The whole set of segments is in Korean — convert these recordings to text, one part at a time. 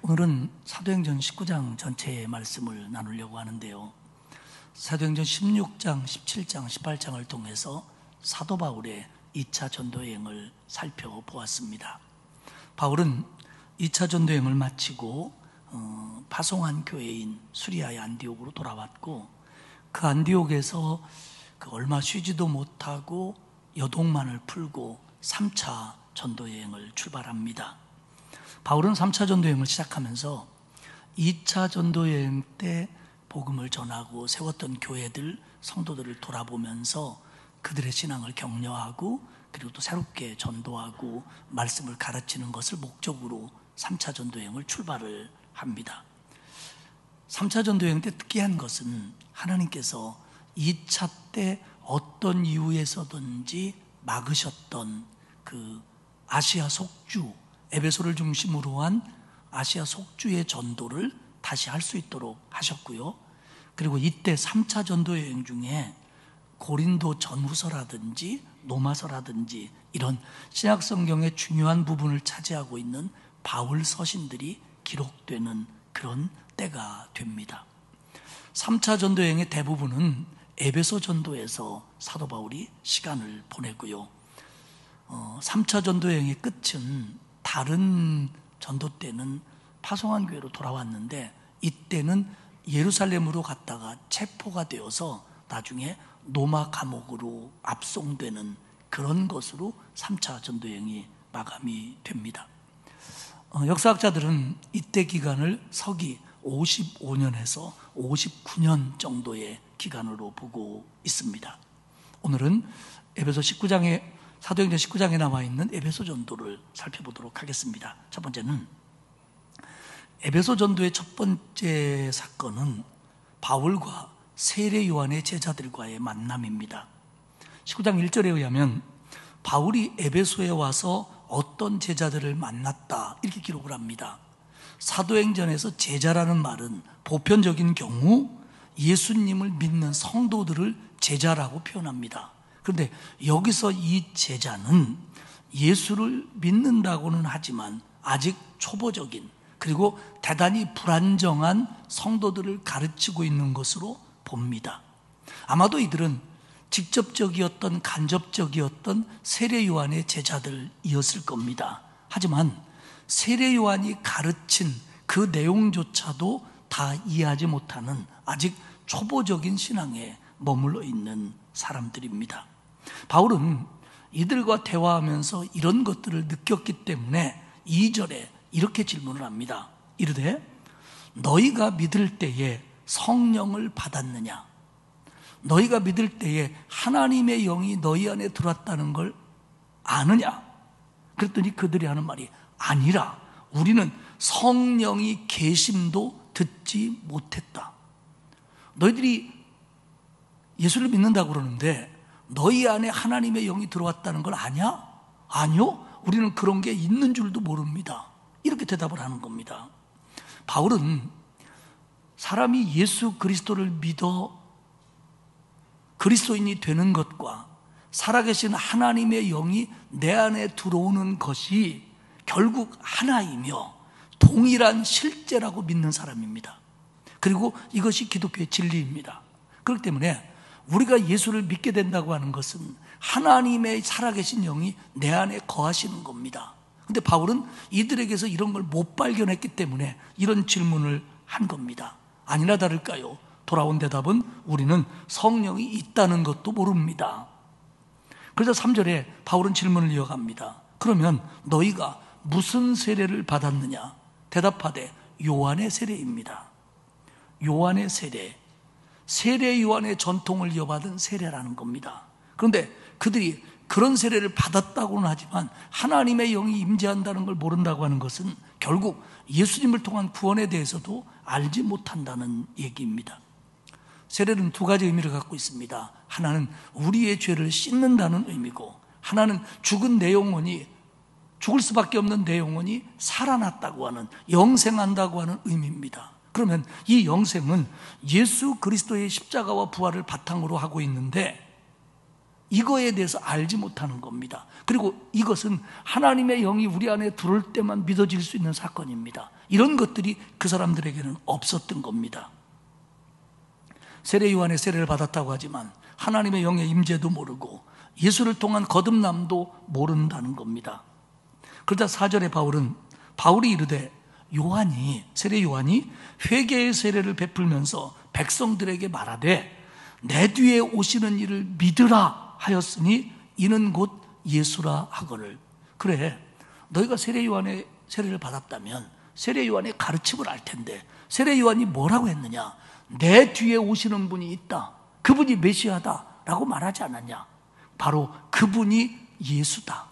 오늘은 사도행전 19장 전체의 말씀을 나누려고 하는데요. 사도행전 16장, 17장, 18장을 통해서 사도 바울의 2차 전도 여행을 살펴보았습니다. 바울은 2차 전도 여행을 마치고 어, 파송한 교회인 수리아의 안디옥으로 돌아왔고 그 안디옥에서 그 얼마 쉬지도 못하고 여동만을 풀고 3차 전도 여행을 출발합니다. 바울은 3차 전도 여행을 시작하면서 2차 전도 여행 때 복음을 전하고 세웠던 교회들 성도들을 돌아보면서 그들의 신앙을 격려하고 그리고 또 새롭게 전도하고 말씀을 가르치는 것을 목적으로 3차 전도 여행을 출발을 합니다. 3차 전도 여행 때 특이한 것은 하나님께서 2차 때 어떤 이유에서든지 막으셨던 그 아시아 속주 에베소를 중심으로 한 아시아 속주의 전도를 다시 할 수 있도록 하셨고요. 그리고 이때 3차 전도 여행 중에 고린도 전후서라든지 노마서라든지 이런 신약 성경의 중요한 부분을 차지하고 있는 바울 서신들이 기록되는 그런 때가 됩니다. 3차 전도 여행의 대부분은 에베소 전도에서 사도 바울이 시간을 보내고요. 어, 3차 전도 여행의 끝은 다른 전도 때는 파송한 교회로 돌아왔는데 이때는 예루살렘으로 갔다가 체포가 되어서 나중에 노마 감옥으로 압송되는 그런 것으로 3차 전도 여행이 마감이 됩니다. 어, 역사학자들은 이때 기간을 서기 55년에서 59년 정도의 기간으로 보고 있습니다. 오늘은 에베소 19장에 사도행전 19장에 나와 있는 에베소 전도를 살펴보도록 하겠습니다. 첫 번째는 에베소 전도의 첫 번째 사건은 바울과 세례 요한의 제자들과의 만남입니다. 19장 1절에 의하면 바울이 에베소에 와서 어떤 제자들을 만났다 이렇게 기록을 합니다. 사도행전에서 제자라는 말은 보편적인 경우 예수님을 믿는 성도들을 제자라고 표현합니다. 그런데 여기서 이 제자는 예수를 믿는다고는 하지만 아직 초보적인 그리고 대단히 불안정한 성도들을 가르치고 있는 것으로 봅니다. 아마도 이들은 직접적이었던 간접적이었던 세례 요한의 제자들이었을 겁니다. 하지만 세례 요한이 가르친 그 내용조차도 다 이해하지 못하는 아직 초보적인 신앙에 머물러 있는 사람들입니다. 바울은 이들과 대화하면서 이런 것들을 느꼈기 때문에 2절에 이렇게 질문을 합니다. 이르되 너희가 믿을 때에 성령을 받았느냐? 너희가 믿을 때에 하나님의 영이 너희 안에 들어왔다는 걸 아느냐? 그랬더니 그들이 하는 말이 아니라 우리는 성령이 계심도 듣지 못했다. 너희들이 예수를 믿는다고 그러는데 너희 안에 하나님의 영이 들어왔다는 걸 아냐? 아니요. 우리는 그런 게 있는 줄도 모릅니다. 이렇게 대답을 하는 겁니다. 바울은 사람이 예수 그리스도를 믿어 그리스도인이 되는 것과 살아계신 하나님의 영이 내 안에 들어오는 것이 결국 하나이며 동일한 실제라고 믿는 사람입니다. 그리고 이것이 기독교의 진리입니다. 그렇기 때문에 우리가 예수를 믿게 된다고 하는 것은 하나님의 살아계신 영이 내 안에 거하시는 겁니다. 근데 바울은 이들에게서 이런 걸 못 발견했기 때문에 이런 질문을 한 겁니다. 아니나 다를까요? 돌아온 대답은 우리는 성령이 있다는 것도 모릅니다. 그래서 3절에 바울은 질문을 이어갑니다. 그러면 너희가 무슨 세례를 받았느냐? 대답하되 요한의 세례입니다. 요한의 세례. 세례 요한의 전통을 이어받은 세례라는 겁니다. 그런데 그들이 그런 세례를 받았다고는 하지만 하나님의 영이 임재한다는 걸 모른다고 하는 것은 결국 예수님을 통한 구원에 대해서도 알지 못한다는 얘기입니다. 세례는 두 가지 의미를 갖고 있습니다. 하나는 우리의 죄를 씻는다는 의미고, 하나는 죽은 내 영혼이 죽을 수밖에 없는 내 영혼이 살아났다고 하는 영생한다고 하는 의미입니다. 그러면 이 영생은 예수 그리스도의 십자가와 부활을 바탕으로 하고 있는데 이거에 대해서 알지 못하는 겁니다. 그리고 이것은 하나님의 영이 우리 안에 들어올 때만 믿어질 수 있는 사건입니다. 이런 것들이 그 사람들에게는 없었던 겁니다. 세례 요한의 세례를 받았다고 하지만 하나님의 영의 임재도 모르고 예수를 통한 거듭남도 모른다는 겁니다. 그러자 사절에 바울은 바울이 이르되 요한이 세례 요한이 회개의 세례를 베풀면서 백성들에게 말하되 내 뒤에 오시는 이를 믿으라 하였으니 이는 곧 예수라 하거늘. 그래 너희가 세례 요한의 세례를 받았다면 세례 요한의 가르침을 알 텐데 세례 요한이 뭐라고 했느냐? 내 뒤에 오시는 분이 있다. 그분이 메시아다라고 말하지 않았냐? 바로 그분이 예수다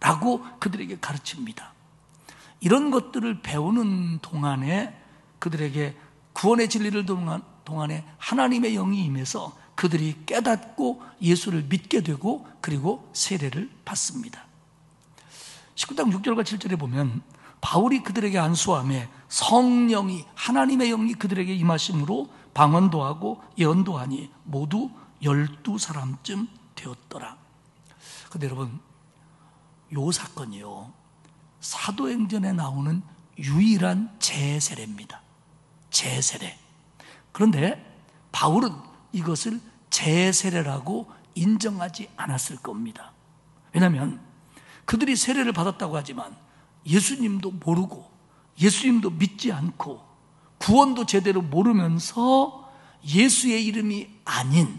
라고 그들에게 가르칩니다 이런 것들을 배우는 동안에 그들에게 구원의 진리를 동안에 하나님의 영이 임해서 그들이 깨닫고 예수를 믿게 되고 그리고 세례를 받습니다. 19장 6절과 7절에 보면 바울이 그들에게 안수함에 성령이 하나님의 영이 그들에게 임하심으로 방언도 하고 예언도 하니 모두 열두 사람쯤 되었더라. 근데 여러분 요 사건이요 사도행전에 나오는 유일한 제세례입니다. 제세례. 그런데 바울은 이것을 제세례라고 인정하지 않았을 겁니다. 왜냐하면 그들이 세례를 받았다고 하지만 예수님도 모르고 예수님도 믿지 않고 구원도 제대로 모르면서 예수의 이름이 아닌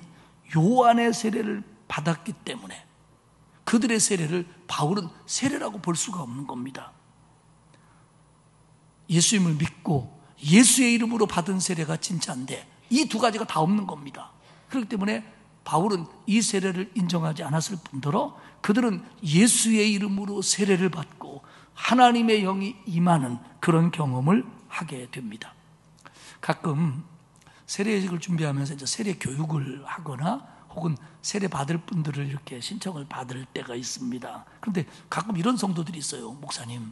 요한의 세례를 받았기 때문에 그들의 세례를 바울은 세례라고 볼 수가 없는 겁니다. 예수님을 믿고 예수의 이름으로 받은 세례가 진짜인데 이 두 가지가 다 없는 겁니다. 그렇기 때문에 바울은 이 세례를 인정하지 않았을 뿐더러 그들은 예수의 이름으로 세례를 받고 하나님의 영이 임하는 그런 경험을 하게 됩니다. 가끔 세례식을 준비하면서 이제 세례 교육을 하거나 혹은 세례 받을 분들을 이렇게 신청을 받을 때가 있습니다. 그런데 가끔 이런 성도들이 있어요. 목사님,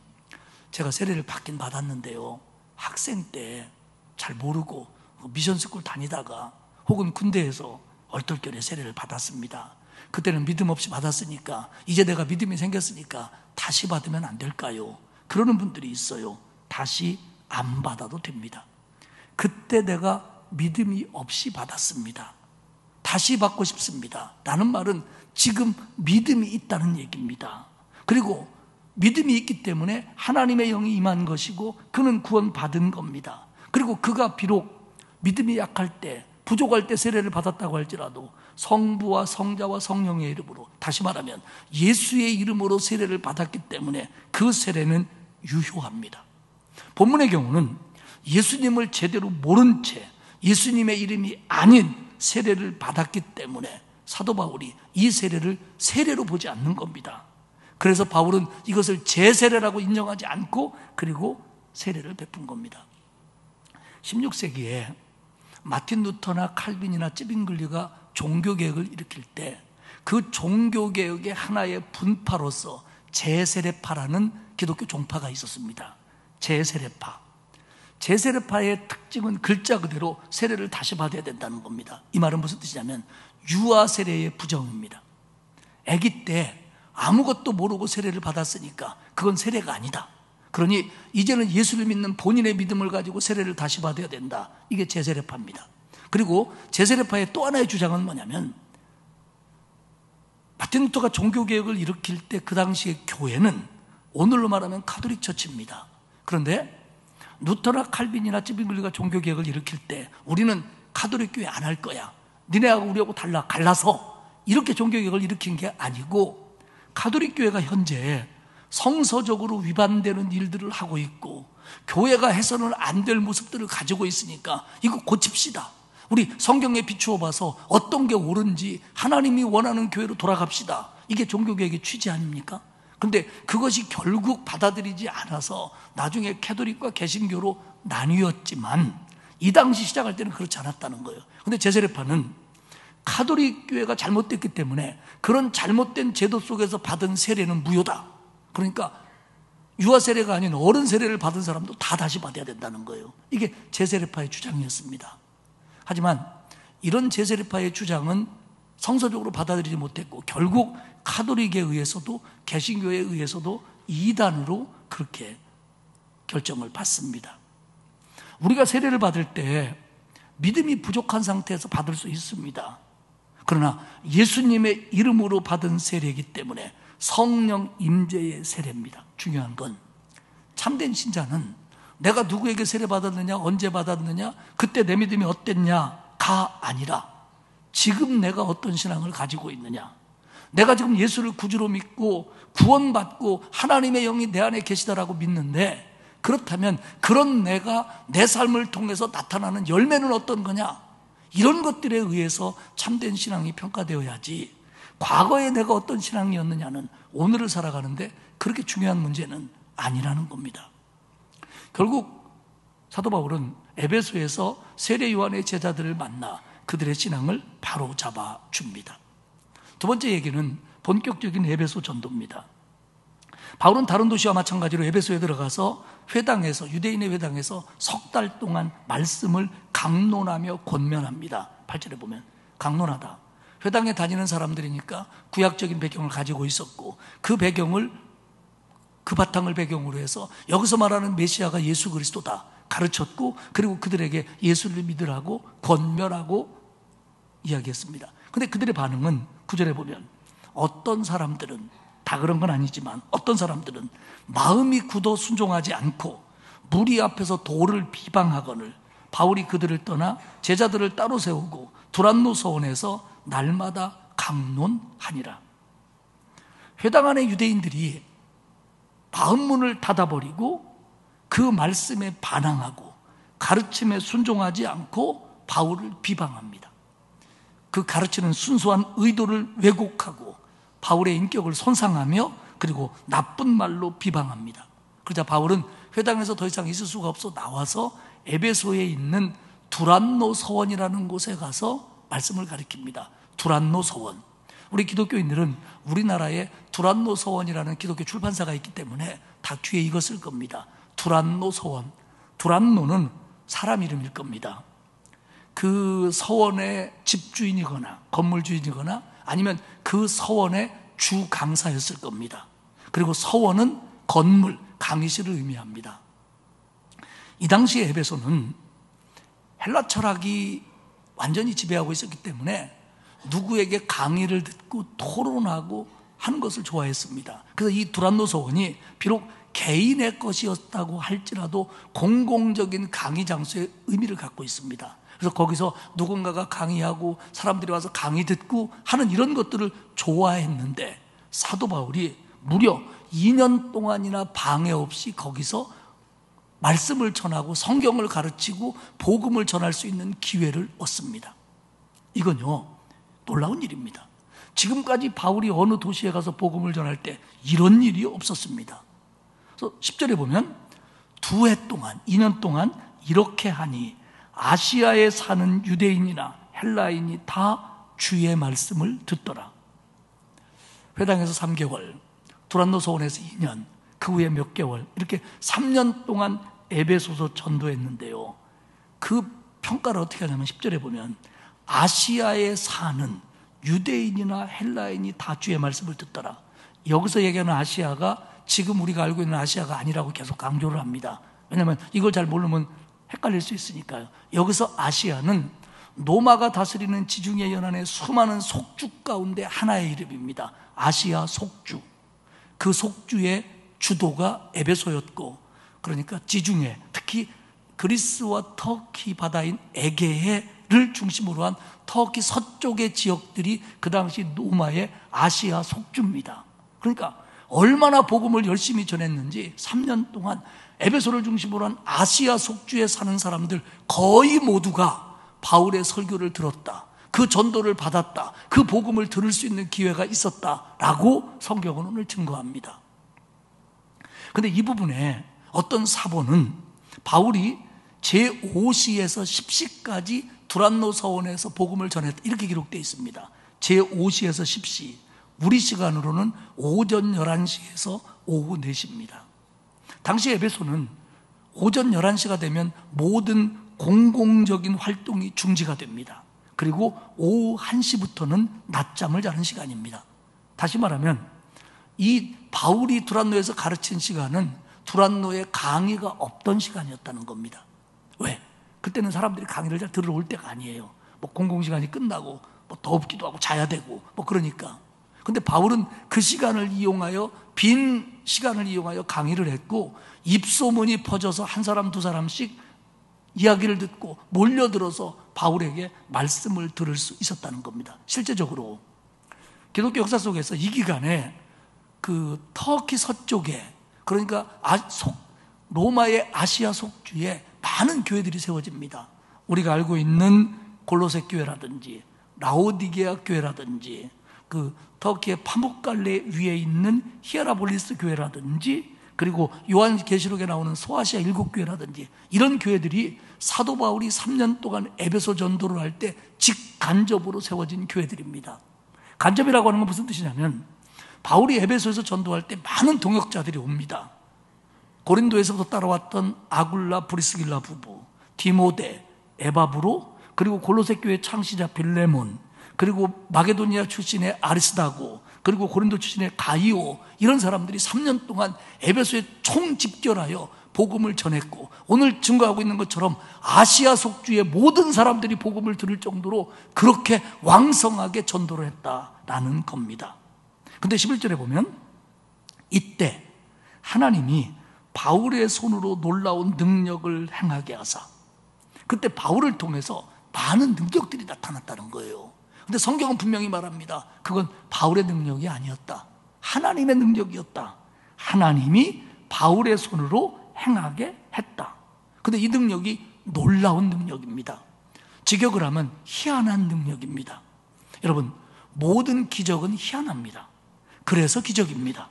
제가 세례를 받긴 받았는데요. 학생 때 잘 모르고 미션 스쿨 다니다가 혹은 군대에서 얼떨결에 세례를 받았습니다. 그때는 믿음 없이 받았으니까 이제 내가 믿음이 생겼으니까 다시 받으면 안 될까요? 그러는 분들이 있어요. 다시 안 받아도 됩니다. 그때 내가 믿음이 없이 받았습니다. 다시 받고 싶습니다. 라는 말은 지금 믿음이 있다는 얘기입니다. 그리고 믿음이 있기 때문에 하나님의 영이 임한 것이고 그는 구원받은 겁니다. 그리고 그가 비록 믿음이 약할 때 부족할 때 세례를 받았다고 할지라도 성부와 성자와 성령의 이름으로 다시 말하면 예수의 이름으로 세례를 받았기 때문에 그 세례는 유효합니다. 본문의 경우는 예수님을 제대로 모른 채 예수님의 이름이 아닌 세례를 받았기 때문에 사도 바울이 이 세례를 세례로 보지 않는 겁니다. 그래서 바울은 이것을 제세례라고 인정하지 않고 그리고 세례를 베푼 겁니다. 16세기에 마틴 루터나 칼빈이나 찌빙글리가 종교개혁을 일으킬 때 그 종교개혁의 하나의 분파로서 제세례파라는 기독교 종파가 있었습니다. 제세례파. 제세례파의 특징은 글자 그대로 세례를 다시 받아야 된다는 겁니다. 이 말은 무슨 뜻이냐면 유아 세례의 부정입니다. 아기 때 아무것도 모르고 세례를 받았으니까 그건 세례가 아니다. 그러니 이제는 예수를 믿는 본인의 믿음을 가지고 세례를 다시 받아야 된다. 이게 재세례파입니다. 그리고 재세례파의 또 하나의 주장은 뭐냐면 마틴 루터가 종교개혁을 일으킬 때 그 당시의 교회는 오늘로 말하면 Catholic Church입니다. 그런데 루터나 칼빈이나 쯔빙글리가 종교개혁을 일으킬 때 우리는 카톨릭 교회 안 할 거야. 니네하고 우리하고 달라 갈라서 이렇게 종교개혁을 일으킨 게 아니고 가톨릭 교회가 현재 성서적으로 위반되는 일들을 하고 있고 교회가 해서는 안 될 모습들을 가지고 있으니까 이거 고칩시다. 우리 성경에 비추어 봐서 어떤 게 옳은지 하나님이 원하는 교회로 돌아갑시다. 이게 종교개혁의 취지 아닙니까? 근데 그것이 결국 받아들이지 않아서 나중에 캐도릭과 개신교로 나뉘었지만 이 당시 시작할 때는 그렇지 않았다는 거예요. 근데 제세례파는 카톨릭 교회가 잘못됐기 때문에 그런 잘못된 제도 속에서 받은 세례는 무효다. 그러니까 유아 세례가 아닌 어른 세례를 받은 사람도 다 다시 받아야 된다는 거예요. 이게 제세례파의 주장이었습니다. 하지만 이런 제세례파의 주장은 성서적으로 받아들이지 못했고 결국 카톨릭에 의해서도 개신교에 의해서도 이단으로 그렇게 결정을 받습니다. 우리가 세례를 받을 때 믿음이 부족한 상태에서 받을 수 있습니다. 그러나 예수님의 이름으로 받은 세례이기 때문에 성령 임재의 세례입니다. 중요한 건 참된 신자는 내가 누구에게 세례 받았느냐, 언제 받았느냐, 그때 내 믿음이 어땠냐가 아니라 지금 내가 어떤 신앙을 가지고 있느냐. 내가 지금 예수를 구주로 믿고 구원받고 하나님의 영이 내 안에 계시다라고 믿는데 그렇다면 그런 내가 내 삶을 통해서 나타나는 열매는 어떤 거냐? 이런 것들에 의해서 참된 신앙이 평가되어야지 과거에 내가 어떤 신앙이었느냐는 오늘을 살아가는데 그렇게 중요한 문제는 아니라는 겁니다. 결국 사도 바울은 에베소에서 세례 요한의 제자들을 만나 그들의 신앙을 바로 잡아 줍니다. 두 번째 얘기는 본격적인 에베소 전도입니다. 바울은 다른 도시와 마찬가지로 에베소에 들어가서 회당에서 유대인의 회당에서 석 달 동안 말씀을 강론하며 권면합니다. 8절에 보면 강론하다. 회당에 다니는 사람들이니까 구약적인 배경을 가지고 있었고 그 배경을 그 바탕을 배경으로 해서 여기서 말하는 메시아가 예수 그리스도다 가르쳤고 그리고 그들에게 예수를 믿으라고 권면하고 이야기했습니다. 근데 그들의 반응은 구절에 보면 어떤 사람들은 다 그런 건 아니지만 어떤 사람들은 마음이 굳어 순종하지 않고 무리 앞에서 도를 비방하거늘 바울이 그들을 떠나 제자들을 따로 세우고 두란노 서원에서 날마다 강론하니라. 회당 안의 유대인들이 마음문을 닫아버리고 그 말씀에 반항하고 가르침에 순종하지 않고 바울을 비방합니다. 그 가르치는 순수한 의도를 왜곡하고 바울의 인격을 손상하며 그리고 나쁜 말로 비방합니다. 그러자 바울은 회당에서 더 이상 있을 수가 없어 나와서 에베소에 있는 두란노 서원이라는 곳에 가서 말씀을 가리킵니다. 두란노 서원. 우리 기독교인들은 우리나라에 두란노 서원이라는 기독교 출판사가 있기 때문에 다 뒤에 이것을 겁니다. 두란노 서원. 두란노는 사람 이름일 겁니다. 그 서원의 집주인이거나 건물주인이거나 아니면 그 서원의 주 강사였을 겁니다. 그리고 서원은 건물, 강의실을 의미합니다. 이 당시에 에베소는 헬라 철학이 완전히 지배하고 있었기 때문에 누구에게 강의를 듣고 토론하고 하는 것을 좋아했습니다. 그래서 이 두란노 서원이 비록 개인의 것이었다고 할지라도 공공적인 강의 장소의 의미를 갖고 있습니다. 그래서 거기서 누군가가 강의하고 사람들이 와서 강의 듣고 하는 이런 것들을 좋아했는데 사도 바울이 무려 2년 동안이나 방해 없이 거기서 말씀을 전하고 성경을 가르치고 복음을 전할 수 있는 기회를 얻습니다. 이건요, 놀라운 일입니다. 지금까지 바울이 어느 도시에 가서 복음을 전할 때 이런 일이 없었습니다. 그래서 10절에 보면 두 해 동안, 2년 동안 이렇게 하니 아시아에 사는 유대인이나 헬라인이 다 주의 말씀을 듣더라. 회당에서 3개월, 두란노 소원에서 2년, 그 후에 몇 개월, 이렇게 3년 동안 에베소서 전도했는데요. 그 평가를 어떻게 하냐면 10절에 보면 아시아에 사는 유대인이나 헬라인이 다 주의 말씀을 듣더라. 여기서 얘기하는 아시아가 지금 우리가 알고 있는 아시아가 아니라고 계속 강조를 합니다. 왜냐하면 이걸 잘 모르면 헷갈릴 수 있으니까요. 여기서 아시아는 노마가 다스리는 지중해 연안의 수많은 속주 가운데 하나의 이름입니다. 아시아 속주. 그 속주의 주도가 에베소였고, 그러니까 지중해, 특히 그리스와 터키 바다인 에게해를 중심으로 한 터키 서쪽의 지역들이 그 당시 노마의 아시아 속주입니다. 그러니까 얼마나 복음을 열심히 전했는지 3년 동안 에베소를 중심으로 한 아시아 속주에 사는 사람들 거의 모두가 바울의 설교를 들었다. 그 전도를 받았다. 그 복음을 들을 수 있는 기회가 있었다 라고 성경은 오늘 증거합니다. 근데 이 부분에 어떤 사본은 바울이 제5시에서 10시까지 두란노 서원에서 복음을 전했다. 이렇게 기록되어 있습니다. 제5시에서 10시. 우리 시간으로는 오전 11시에서 오후 4시입니다. 당시 에베소는 오전 11시가 되면 모든 공공적인 활동이 중지가 됩니다. 그리고 오후 1시부터는 낮잠을 자는 시간입니다. 다시 말하면 이 바울이 두란노에서 가르친 시간은 두란노에 강의가 없던 시간이었다는 겁니다. 왜? 그때는 사람들이 강의를 잘 들으러 올 때가 아니에요. 뭐 공공시간이 끝나고 뭐 덥기도 하고 자야 되고 뭐 그러니까. 근데 바울은 그 시간을 이용하여 빈 시간을 이용하여 강의를 했고 입소문이 퍼져서 한 사람 두 사람씩 이야기를 듣고 몰려들어서 바울에게 말씀을 들을 수 있었다는 겁니다. 실제적으로 기독교 역사 속에서 이 기간에 그 터키 서쪽에 그러니까 아, 속, 로마의 아시아 속주에 많은 교회들이 세워집니다. 우리가 알고 있는 골로새 교회라든지 라오디게아 교회라든지 그 터키의 파묵갈레 위에 있는 히에라볼리스 교회라든지 그리고 요한계시록에 나오는 소아시아 일곱 교회라든지 이런 교회들이 사도 바울이 3년 동안 에베소 전도를 할 때 직간접으로 세워진 교회들입니다. 간접이라고 하는 건 무슨 뜻이냐면 바울이 에베소에서 전도할 때 많은 동역자들이 옵니다. 고린도에서부터 따라왔던 아굴라 브리스길라 부부, 디모데, 에바브로, 그리고 골로새 교회 창시자 빌레몬, 그리고 마게도니아 출신의 아리스다고, 그리고 고린도 출신의 가이오 이런 사람들이 3년 동안 에베소에 총 집결하여 복음을 전했고 오늘 증거하고 있는 것처럼 아시아 속주의 모든 사람들이 복음을 들을 정도로 그렇게 왕성하게 전도를 했다라는 겁니다. 근데 11절에 보면 이때 하나님이 바울의 손으로 놀라운 능력을 행하게 하사 그때 바울을 통해서 많은 능력들이 나타났다는 거예요. 근데 성경은 분명히 말합니다. 그건 바울의 능력이 아니었다. 하나님의 능력이었다. 하나님이 바울의 손으로 행하게 했다. 근데 이 능력이 놀라운 능력입니다. 직역을 하면 희한한 능력입니다. 여러분, 모든 기적은 희한합니다. 그래서 기적입니다.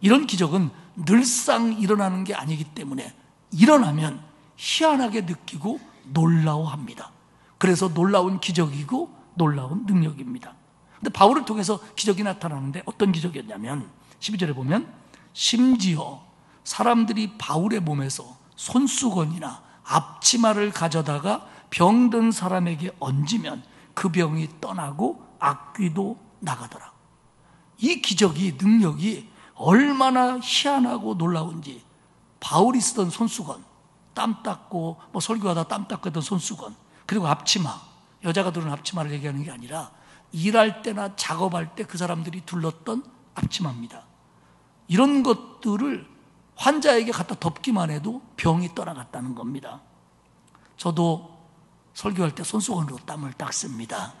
이런 기적은 늘상 일어나는 게 아니기 때문에 일어나면 희한하게 느끼고 놀라워합니다. 그래서 놀라운 기적이고 놀라운 능력입니다. 근데 바울을 통해서 기적이 나타나는데 어떤 기적이었냐면 12절에 보면 심지어 사람들이 바울의 몸에서 손수건이나 앞치마를 가져다가 병든 사람에게 얹으면 그 병이 떠나고 악귀도 나가더라. 이 기적이 능력이 얼마나 희한하고 놀라운지 바울이 쓰던 손수건 땀 닦고 뭐 설교하다 땀 닦고 했던 손수건 그리고 앞치마 여자가 두른 앞치마를 얘기하는 게 아니라 일할 때나 작업할 때 그 사람들이 둘렀던 앞치마입니다. 이런 것들을 환자에게 갖다 덮기만 해도 병이 떠나갔다는 겁니다. 저도 설교할 때 손수건으로 땀을 닦습니다.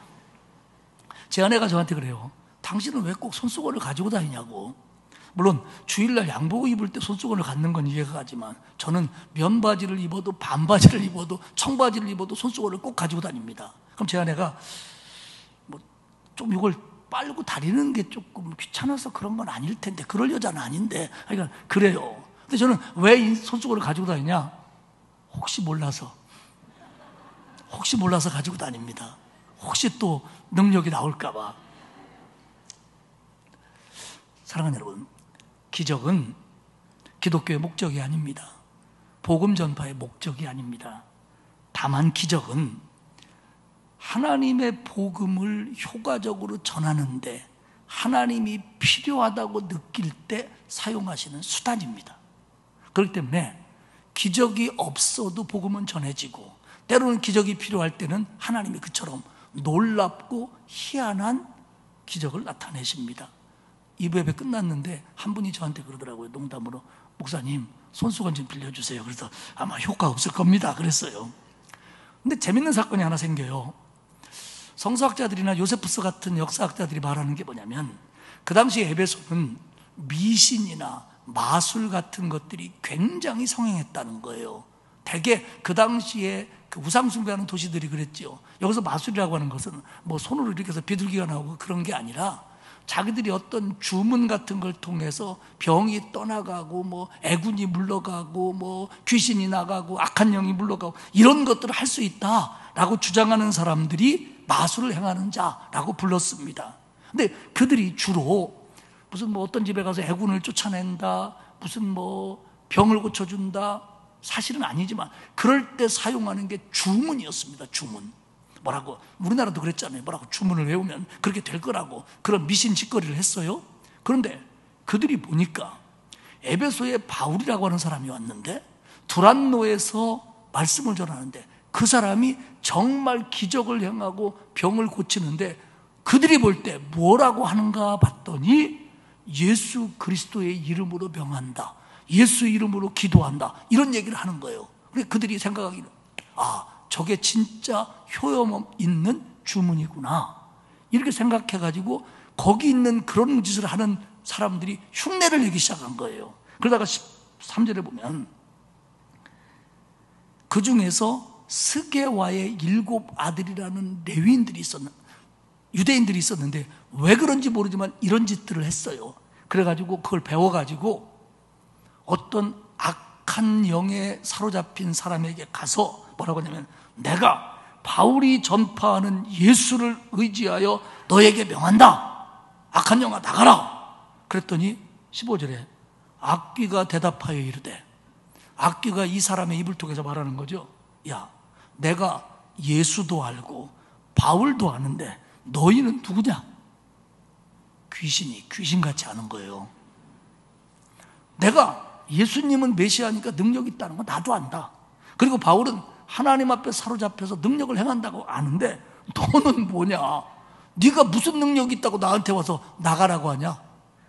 제 아내가 저한테 그래요. 당신은 왜 꼭 손수건을 가지고 다니냐고. 물론 주일날 양복 입을 때 손수건을 갖는 건 이해가 가지만 저는 면바지를 입어도 반바지를 입어도 청바지를 입어도 손수건을 꼭 가지고 다닙니다. 그럼 제 아내가 뭐 좀 이걸 빨고 다니는 게 조금 귀찮아서 그런 건 아닐 텐데 그럴 여자는 아닌데 그러니까 그래요. 근데 저는 왜이 손수건을 가지고 다니냐? 혹시 몰라서 혹시 몰라서 가지고 다닙니다. 혹시 또 능력이 나올까봐. 사랑하는 여러분, 기적은 기독교의 목적이 아닙니다. 복음 전파의 목적이 아닙니다. 다만 기적은 하나님의 복음을 효과적으로 전하는데 하나님이 필요하다고 느낄 때 사용하시는 수단입니다. 그렇기 때문에 기적이 없어도 복음은 전해지고 때로는 기적이 필요할 때는 하나님이 그처럼 놀랍고 희한한 기적을 나타내십니다. 2부 예배 끝났는데 한 분이 저한테 그러더라고요. 농담으로 목사님 손수건 좀 빌려주세요. 그래서 아마 효과 없을 겁니다. 그랬어요. 근데 재밌는 사건이 하나 생겨요. 성서학자들이나 요세프스 같은 역사학자들이 말하는 게 뭐냐면 그 당시 에베소는 미신이나 마술 같은 것들이 굉장히 성행했다는 거예요. 대개 그 당시에 그 우상숭배하는 도시들이 그랬죠. 여기서 마술이라고 하는 것은 뭐 손으로 이렇게 해서 비둘기가 나오고 그런 게 아니라 자기들이 어떤 주문 같은 걸 통해서 병이 떠나가고 뭐 애군이 물러가고 뭐 귀신이 나가고 악한 영이 물러가고 이런 것들을 할 수 있다라고 주장하는 사람들이 마술을 행하는 자라고 불렀습니다. 근데 그들이 주로 무슨 뭐 어떤 집에 가서 애군을 쫓아낸다, 무슨 뭐 병을 고쳐준다, 사실은 아니지만 그럴 때 사용하는 게 주문이었습니다. 주문. 뭐라고 우리나라도 그랬잖아요. 뭐라고 주문을 외우면 그렇게 될 거라고 그런 미신 짓거리를 했어요. 그런데 그들이 보니까 에베소에 바울이라고 하는 사람이 왔는데 두란노에서 말씀을 전하는데 그 사람이 정말 기적을 행하고 병을 고치는데 그들이 볼 때 뭐라고 하는가 봤더니 예수 그리스도의 이름으로 명한다. 예수 이름으로 기도한다. 이런 얘기를 하는 거예요. 그들이 생각하기는 아, 저게 진짜 효염 있는 주문이구나. 이렇게 생각해 가지고 거기 있는 그런 짓을 하는 사람들이 흉내를 내기 시작한 거예요. 그러다가 13절에 보면 그 중에서 스게와의 일곱 아들이라는 레위인들이 있었는 유대인들이 있었는데 왜 그런지 모르지만 이런 짓들을 했어요. 그래가지고 그걸 배워가지고 어떤 악한 영에 사로잡힌 사람에게 가서 뭐라고 하냐면 내가 바울이 전파하는 예수를 의지하여 너에게 명한다. 악한 영아 나가라. 그랬더니 15절에 악귀가 대답하여 이르되 악귀가 이 사람의 입을 통해서 말하는 거죠. 야, 내가 예수도 알고 바울도 아는데 너희는 누구냐? 귀신이 귀신같이 하는 거예요. 내가 예수님은 메시아니까 능력 있다는 거 나도 안다. 그리고 바울은 하나님 앞에 사로잡혀서 능력을 행한다고 아는데 너는 뭐냐? 네가 무슨 능력이 있다고 나한테 와서 나가라고 하냐?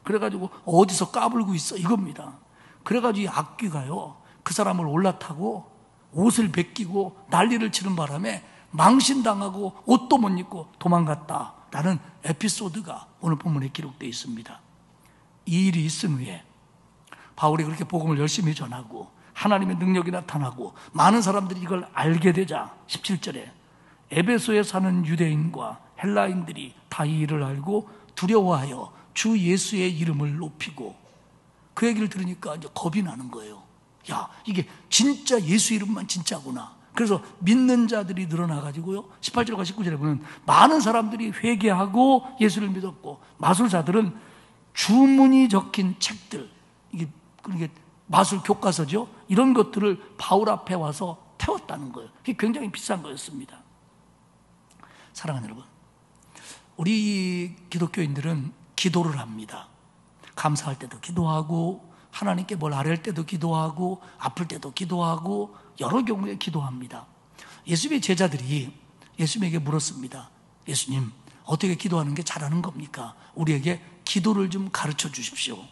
그래가지고 어디서 까불고 있어 이겁니다. 그래가지고 이 악귀가요 그 사람을 올라타고 옷을 벗기고 난리를 치는 바람에 망신당하고 옷도 못 입고 도망갔다 라는 에피소드가 오늘 본문에 기록되어 있습니다. 이 일이 있은 후에 바울이 그렇게 복음을 열심히 전하고 하나님의 능력이 나타나고 많은 사람들이 이걸 알게 되자 17절에 에베소에 사는 유대인과 헬라인들이 다 이 일을 알고 두려워하여 주 예수의 이름을 높이고 그 얘기를 들으니까 이제 겁이 나는 거예요. 야, 이게 진짜 예수 이름만 진짜구나. 그래서 믿는 자들이 늘어나가지고요. 18절과 19절에 보면 많은 사람들이 회개하고 예수를 믿었고 마술사들은 주문이 적힌 책들, 이게, 이게 마술 교과서죠. 이런 것들을 바울 앞에 와서 태웠다는 거예요. 그게 굉장히 비싼 거였습니다. 사랑하는 여러분. 우리 기독교인들은 기도를 합니다. 감사할 때도 기도하고, 하나님께 뭘 아뢰할 때도 기도하고, 아플 때도 기도하고, 여러 경우에 기도합니다. 예수님의 제자들이 예수님에게 물었습니다. 예수님, 어떻게 기도하는 게 잘하는 겁니까? 우리에게 기도를 좀 가르쳐 주십시오.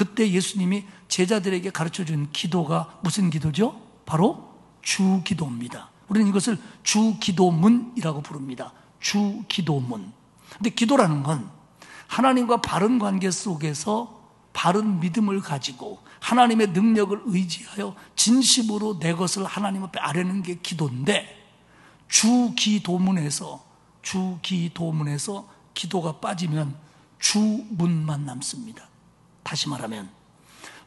그때 예수님이 제자들에게 가르쳐 준 기도가 무슨 기도죠? 바로 주 기도입니다. 우리는 이것을 주 기도문이라고 부릅니다. 주 기도문. 근데 기도라는 건 하나님과 바른 관계 속에서 바른 믿음을 가지고 하나님의 능력을 의지하여 진심으로 내 것을 하나님 앞에 아뢰는 게 기도인데 주 기도문에서 주 기도문에서 기도가 빠지면 주문만 남습니다. 다시 말하면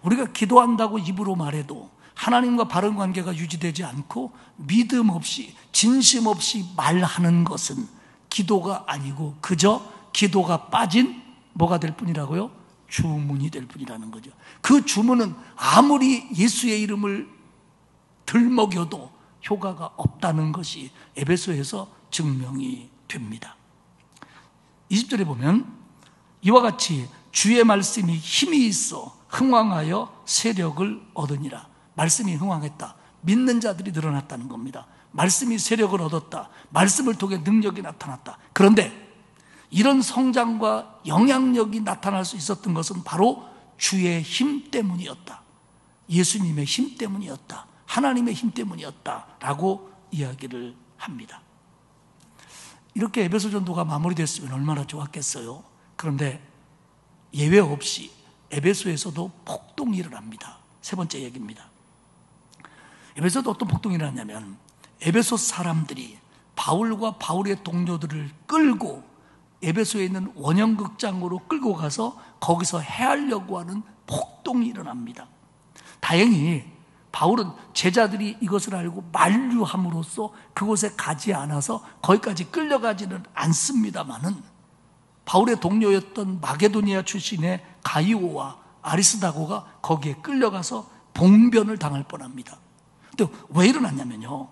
우리가 기도한다고 입으로 말해도 하나님과 바른 관계가 유지되지 않고 믿음 없이 진심 없이 말하는 것은 기도가 아니고 그저 기도가 빠진 뭐가 될 뿐이라고요? 주문이 될 뿐이라는 거죠. 그 주문은 아무리 예수의 이름을 들먹여도 효과가 없다는 것이 에베소에서 증명이 됩니다. 20절에 보면 이와 같이 주의 말씀이 힘이 있어 흥왕하여 세력을 얻으니라. 말씀이 흥왕했다. 믿는 자들이 늘어났다는 겁니다. 말씀이 세력을 얻었다. 말씀을 통해 능력이 나타났다. 그런데 이런 성장과 영향력이 나타날 수 있었던 것은 바로 주의 힘 때문이었다. 예수님의 힘 때문이었다. 하나님의 힘 때문이었다 라고 이야기를 합니다. 이렇게 에베소 전도가 마무리됐으면 얼마나 좋았겠어요. 그런데 예외 없이 에베소에서도 폭동이 일어납니다. 세 번째 얘기입니다. 에베소도 어떤 폭동이 일어났냐면 에베소 사람들이 바울과 바울의 동료들을 끌고 에베소에 있는 원형극장으로 끌고 가서 거기서 해하려고 하는 폭동이 일어납니다. 다행히 바울은 제자들이 이것을 알고 만류함으로써 그곳에 가지 않아서 거기까지 끌려가지는 않습니다만은 바울의 동료였던 마게도니아 출신의 가이오와 아리스다고가 거기에 끌려가서 봉변을 당할 뻔합니다. 근데 왜 일어났냐면요.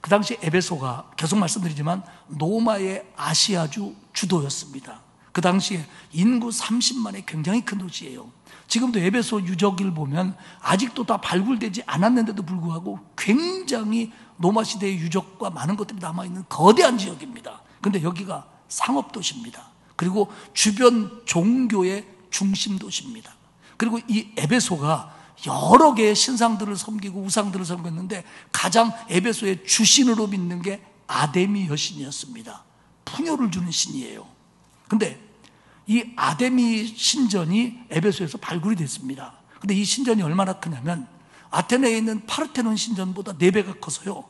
그 당시 에베소가 계속 말씀드리지만 노마의 아시아주 주도였습니다. 그 당시에 인구 30만의 굉장히 큰 도시예요. 지금도 에베소 유적을 보면 아직도 다 발굴되지 않았는데도 불구하고 굉장히 로마 시대의 유적과 많은 것들이 남아 있는 거대한 지역입니다. 근데 여기가 상업도시입니다. 그리고 주변 종교의 중심 도시입니다. 그리고 이 에베소가 여러 개의 신상들을 섬기고 우상들을 섬겼는데 가장 에베소의 주신으로 믿는 게 아데미 여신이었습니다. 풍요를 주는 신이에요. 근데 이 아데미 신전이 에베소에서 발굴이 됐습니다. 근데 이 신전이 얼마나 크냐면 아테네에 있는 파르테논 신전보다 4배가 커서요.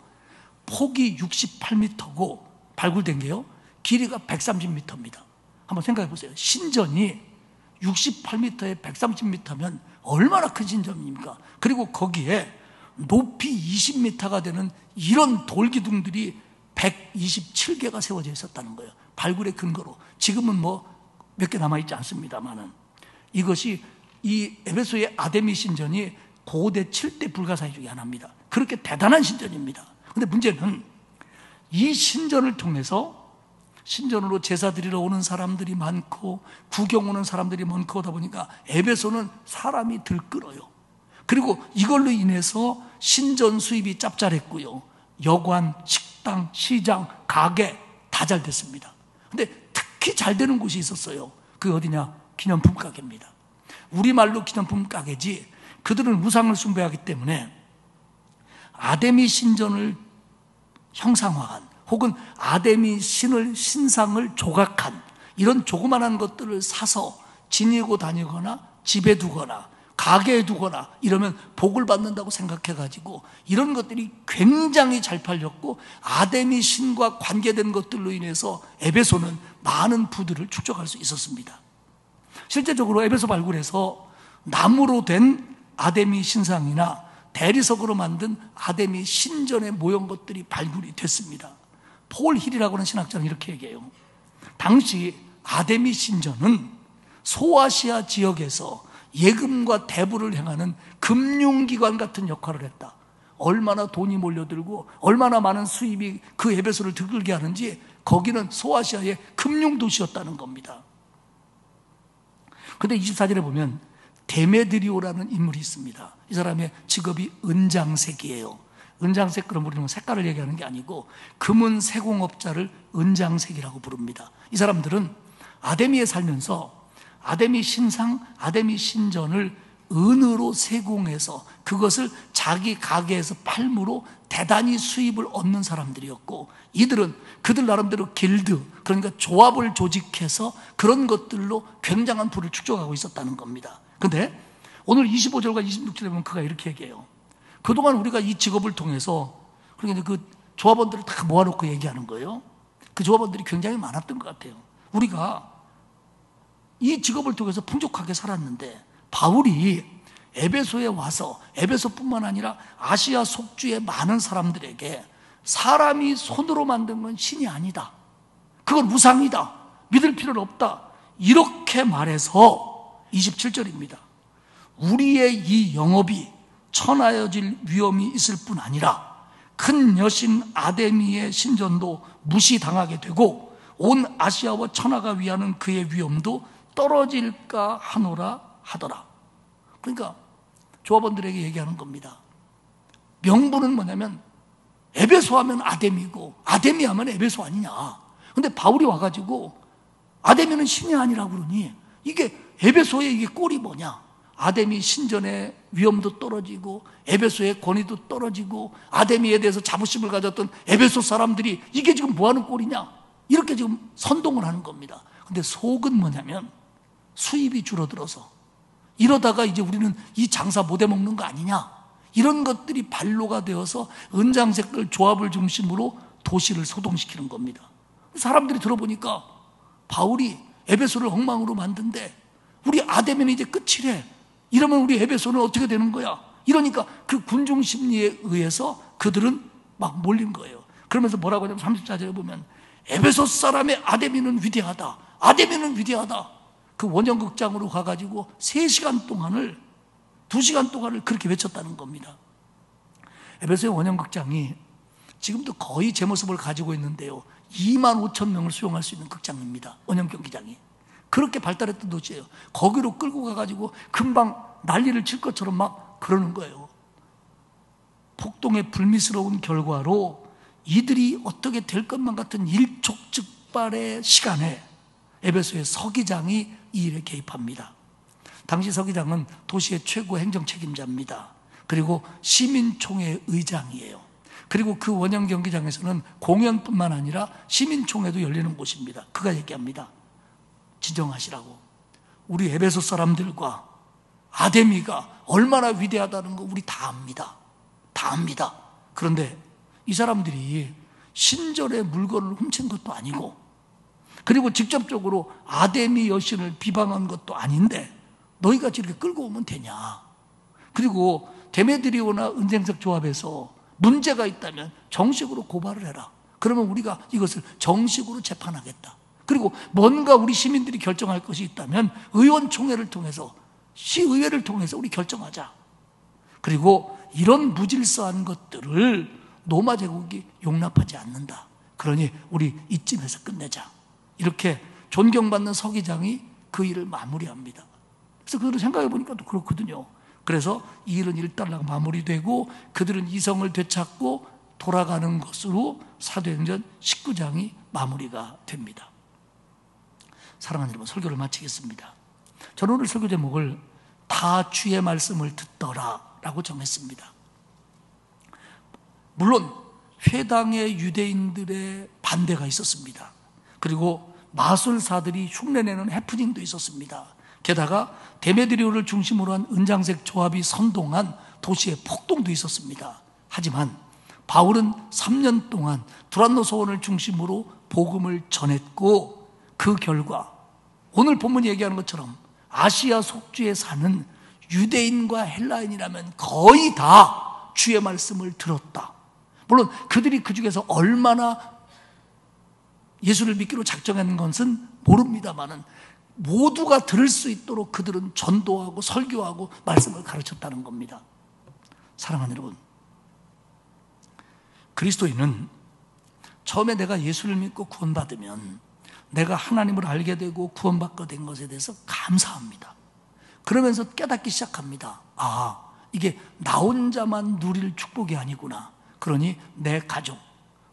폭이 68m고 발굴된 게요. 길이가 130m입니다. 한번 생각해 보세요. 신전이 68m에 130m면 얼마나 큰 신전입니까? 그리고 거기에 높이 20m가 되는 이런 돌기둥들이 127개가 세워져 있었다는 거예요. 발굴의 근거로. 지금은 뭐 몇 개 남아있지 않습니다만은 이것이 이 에베소의 아데미 신전이 고대 7대 불가사의 중에 하나입니다. 그렇게 대단한 신전입니다. 근데 문제는 이 신전을 통해서 신전으로 제사 드리러 오는 사람들이 많고 구경 오는 사람들이 많고 하다 보니까 에베소는 사람이 들끓어요. 그리고 이걸로 인해서 신전 수입이 짭짤했고요. 여관, 식당, 시장, 가게 다 잘 됐습니다. 근데 특히 잘 되는 곳이 있었어요. 그게 어디냐? 기념품 가게입니다. 우리말로 기념품 가게지 그들은 우상을 숭배하기 때문에 아데미 신전을 형상화한 혹은 아데미 신을 신상을 조각한 이런 조그만한 것들을 사서 지니고 다니거나 집에 두거나 가게에 두거나 이러면 복을 받는다고 생각해 가지고 이런 것들이 굉장히 잘 팔렸고 아데미 신과 관계된 것들로 인해서 에베소는 많은 부들을 축적할 수 있었습니다. 실제적으로 에베소 발굴에서 나무로 된 아데미 신상이나 대리석으로 만든 아데미 신전의 모형 것들이 발굴이 됐습니다. 폴 힐이라고 하는 신학자는 이렇게 얘기해요. 당시 아데미 신전은 소아시아 지역에서 예금과 대부를 행하는 금융기관 같은 역할을 했다. 얼마나 돈이 몰려들고 얼마나 많은 수입이 그 에베소를 들끓게 하는지 거기는 소아시아의 금융도시였다는 겁니다. 근데 24절에 보면 데메드리오라는 인물이 있습니다. 이 사람의 직업이 은장색이에요. 은장색 그럼 우리는 색깔을 얘기하는 게 아니고 금은 세공업자를 은장색이라고 부릅니다. 이 사람들은 아데미에 살면서 아데미 신상, 아데미 신전을 은으로 세공해서 그것을 자기 가게에서 팔므로 대단히 수입을 얻는 사람들이었고 이들은 그들 나름대로 길드 그러니까 조합을 조직해서 그런 것들로 굉장한 부를 축적하고 있었다는 겁니다. 근데 오늘 25절과 26절에 보면 그가 이렇게 얘기해요. 그동안 우리가 이 직업을 통해서 그러니까 그 조합원들을 다 모아놓고 얘기하는 거예요. 그 조합원들이 굉장히 많았던 것 같아요. 우리가 이 직업을 통해서 풍족하게 살았는데 바울이 에베소에 와서 에베소뿐만 아니라 아시아 속주의 많은 사람들에게 사람이 손으로 만든 건 신이 아니다. 그건 우상이다. 믿을 필요는 없다. 이렇게 말해서 27절입니다. 우리의 이 영업이 천하여질 위험이 있을 뿐 아니라 큰 여신 아데미의 신전도 무시당하게 되고 온 아시아와 천하가 위하는 그의 위험도 떨어질까 하노라 하더라. 그러니까 조합원들에게 얘기하는 겁니다. 명분은 뭐냐면 에베소 하면 아데미고 아데미 하면 에베소 아니냐. 근데 바울이 와가지고 아데미는 신이 아니라 그러니 이게 에베소의 이게 꼴이 뭐냐. 아데미 신전의 위험도 떨어지고 에베소의 권위도 떨어지고 아데미에 대해서 자부심을 가졌던 에베소 사람들이 이게 지금 뭐 하는 꼴이냐? 이렇게 지금 선동을 하는 겁니다. 근데 속은 뭐냐면 수입이 줄어들어서 이러다가 이제 우리는 이 장사 못 해먹는 거 아니냐? 이런 것들이 발로가 되어서 은장색들 조합을 중심으로 도시를 소동시키는 겁니다. 사람들이 들어보니까 바울이 에베소를 엉망으로 만든데 우리 아데미는 이제 끝이래. 이러면 우리 에베소는 어떻게 되는 거야? 이러니까 그 군중 심리에 의해서 그들은 막 몰린 거예요. 그러면서 뭐라고 하냐면 34절에 보면 에베소 사람의 아데미는 위대하다. 아데미는 위대하다. 그 원형극장으로 가가지고 3시간 동안을 2시간 동안을 그렇게 외쳤다는 겁니다. 에베소의 원형극장이 지금도 거의 제 모습을 가지고 있는데요. 2만 5천 명을 수용할 수 있는 극장입니다. 원형 경기장이. 그렇게 발달했던 도시예요. 거기로 끌고 가가지고 금방 난리를 칠 것처럼 막 그러는 거예요. 폭동의 불미스러운 결과로 이들이 어떻게 될 것만 같은 일촉즉발의 시간에 에베소의 서기장이 이 일에 개입합니다. 당시 서기장은 도시의 최고 행정 책임자입니다. 그리고 시민총회 의장이에요. 그리고 그 원형 경기장에서는 공연뿐만 아니라 시민총회도 열리는 곳입니다. 그가 얘기합니다. 지정하시라고. 우리 에베소 사람들과 아데미가 얼마나 위대하다는 거 우리 다 압니다. 다 압니다. 그런데 이 사람들이 신절의 물건을 훔친 것도 아니고 그리고 직접적으로 아데미 여신을 비방한 것도 아닌데 너희가 저렇게 끌고 오면 되냐. 그리고 데메드리오나 은쟁색 조합에서 문제가 있다면 정식으로 고발을 해라. 그러면 우리가 이것을 정식으로 재판하겠다. 그리고 뭔가 우리 시민들이 결정할 것이 있다면 의원총회를 통해서 시의회를 통해서 우리 결정하자. 그리고 이런 무질서한 것들을 노마 제국이 용납하지 않는다. 그러니 우리 이쯤에서 끝내자. 이렇게 존경받는 서기장이 그 일을 마무리합니다. 그래서 그들을 생각해 보니까 또 그렇거든요. 그래서 이 일은 일단락 마무리되고 그들은 이성을 되찾고 돌아가는 것으로 사도행전 19장이 마무리가 됩니다. 사랑하는 여러분, 설교를 마치겠습니다. 저는 오늘 설교 제목을 다 주의 말씀을 듣더라 라고 정했습니다. 물론 회당의 유대인들의 반대가 있었습니다. 그리고 마술사들이 흉내내는 해프닝도 있었습니다. 게다가 데메드리오를 중심으로 한 은장색 조합이 선동한 도시의 폭동도 있었습니다. 하지만 바울은 3년 동안 두란노 소원을 중심으로 복음을 전했고 그 결과 오늘 본문이 얘기하는 것처럼 아시아 속주에 사는 유대인과 헬라인이라면 거의 다 주의 말씀을 들었다. 물론 그들이 그 중에서 얼마나 예수를 믿기로 작정하는 것은 모릅니다만은 모두가 들을 수 있도록 그들은 전도하고 설교하고 말씀을 가르쳤다는 겁니다. 사랑하는 여러분, 그리스도인은 처음에 내가 예수를 믿고 구원받으면 내가 하나님을 알게 되고 구원받게 된 것에 대해서 감사합니다. 그러면서 깨닫기 시작합니다. 아, 이게 나 혼자만 누릴 축복이 아니구나. 그러니 내 가족,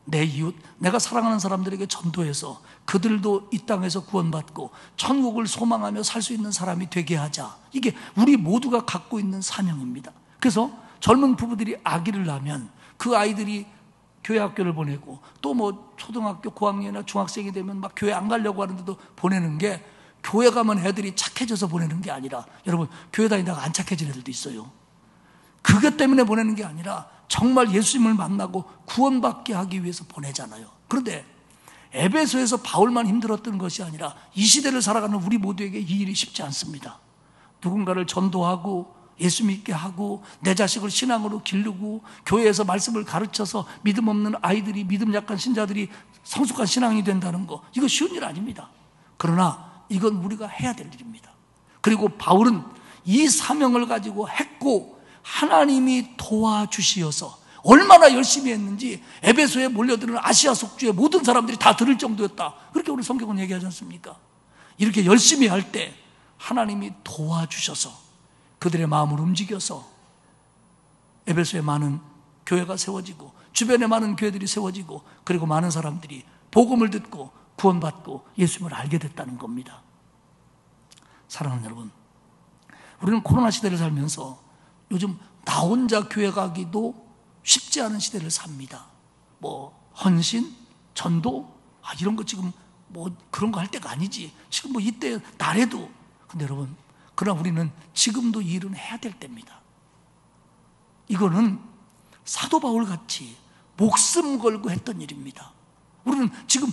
내 이웃, 내가 사랑하는 사람들에게 전도해서 그들도 이 땅에서 구원받고 천국을 소망하며 살 수 있는 사람이 되게 하자. 이게 우리 모두가 갖고 있는 사명입니다. 그래서 젊은 부부들이 아기를 낳으면 그 아이들이 교회 학교를 보내고 또 뭐 초등학교 고학년이나 중학생이 되면 막 교회 안 가려고 하는데도 보내는 게 교회 가면 애들이 착해져서 보내는 게 아니라 여러분 교회 다니다가 안 착해진 애들도 있어요. 그것 때문에 보내는 게 아니라 정말 예수님을 만나고 구원받게 하기 위해서 보내잖아요. 그런데 에베소에서 바울만 힘들었던 것이 아니라 이 시대를 살아가는 우리 모두에게 이 일이 쉽지 않습니다. 누군가를 전도하고 예수 믿게 하고 내 자식을 신앙으로 기르고 교회에서 말씀을 가르쳐서 믿음 없는 아이들이 믿음 약한 신자들이 성숙한 신앙이 된다는 거 이거 쉬운 일 아닙니다. 그러나 이건 우리가 해야 될 일입니다. 그리고 바울은 이 사명을 가지고 했고 하나님이 도와주시어서 얼마나 열심히 했는지 에베소에 몰려드는 아시아 속주의 모든 사람들이 다 들을 정도였다. 그렇게 우리 성경은 얘기하지 않습니까? 이렇게 열심히 할 때 하나님이 도와주셔서 그들의 마음을 움직여서 에베소에 많은 교회가 세워지고 주변에 많은 교회들이 세워지고 그리고 많은 사람들이 복음을 듣고 구원받고 예수님을 알게 됐다는 겁니다. 사랑하는 여러분, 우리는 코로나 시대를 살면서 요즘 나 혼자 교회 가기도 쉽지 않은 시대를 삽니다. 뭐 헌신, 전도, 아, 이런 거 지금 뭐 그런 거 할 때가 아니지. 지금 뭐 이때 날에도 근데 여러분, 그러나 우리는 지금도 일은 해야 될 때입니다. 이거는 사도 바울 같이 목숨 걸고 했던 일입니다. 우리는 지금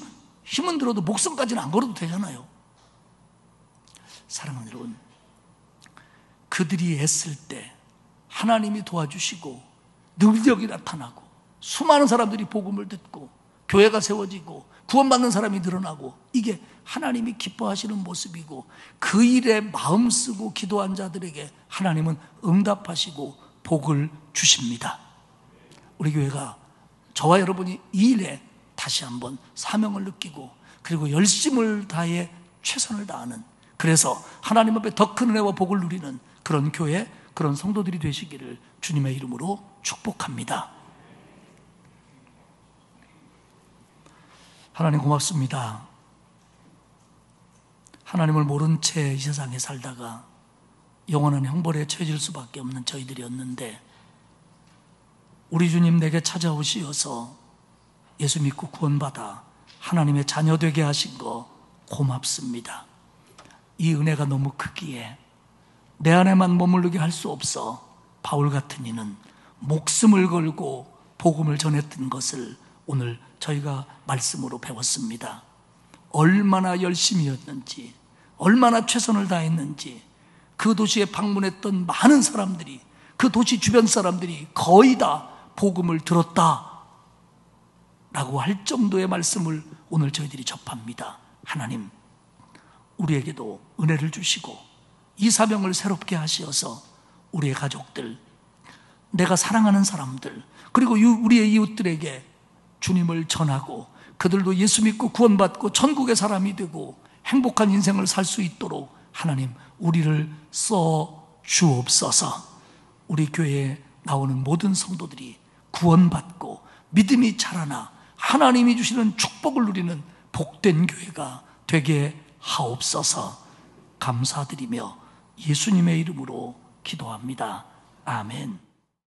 힘은 들어도 목숨까지는 안 걸어도 되잖아요. 사랑하는 여러분, 그들이 애쓸 때 하나님이 도와주시고 능력이 나타나고 수많은 사람들이 복음을 듣고 교회가 세워지고 구원받는 사람이 늘어나고 이게 하나님이 기뻐하시는 모습이고 그 일에 마음 쓰고 기도한 자들에게 하나님은 응답하시고 복을 주십니다. 우리 교회가 저와 여러분이 이 일에 다시 한번 사명을 느끼고 그리고 열심을 다해 최선을 다하는 그래서 하나님 앞에 더 큰 은혜와 복을 누리는 그런 교회, 그런 성도들이 되시기를 주님의 이름으로 축복합니다. 하나님 고맙습니다. 하나님을 모른 채 이 세상에 살다가 영원한 형벌에 처해질 수밖에 없는 저희들이었는데 우리 주님 내게 찾아오시어서 예수 믿고 구원받아 하나님의 자녀 되게 하신 거 고맙습니다. 이 은혜가 너무 크기에 내 안에만 머무르게 할 수 없어 바울 같은 이는 목숨을 걸고 복음을 전했던 것을 오늘 저희가 말씀으로 배웠습니다. 얼마나 열심히였는지, 얼마나 최선을 다했는지, 그 도시에 방문했던 많은 사람들이, 그 도시 주변 사람들이 거의 다 복음을 들었다. 라고 할 정도의 말씀을 오늘 저희들이 접합니다. 하나님, 우리에게도 은혜를 주시고, 이 사명을 새롭게 하시어서 우리의 가족들, 내가 사랑하는 사람들, 그리고 우리의 이웃들에게 주님을 전하고 그들도 예수 믿고 구원받고 천국의 사람이 되고 행복한 인생을 살 수 있도록 하나님 우리를 써 주옵소서. 우리 교회에 나오는 모든 성도들이 구원받고 믿음이 자라나 하나님이 주시는 축복을 누리는 복된 교회가 되게 하옵소서. 감사드리며 예수님의 이름으로 기도합니다. 아멘.